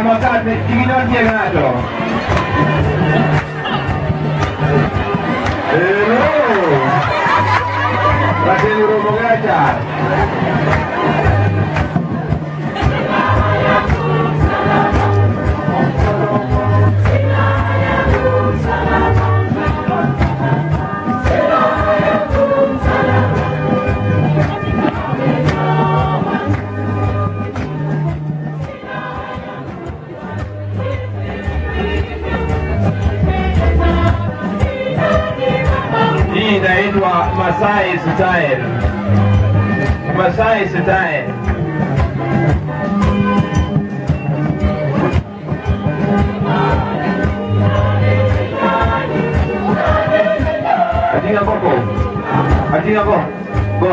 siamo stati il divino al diagrato Hello! Eh, un po' Romogata! Masai style. Masai style. Ating ako po. Ating. Go. Go.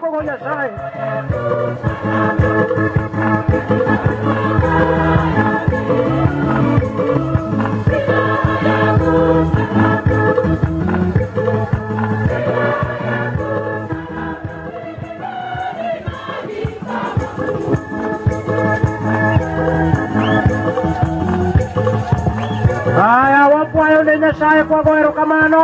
namba moja. Godi. Tuzidi kujua. Haya, wapwayo ne Nyasaye kwago erokamano.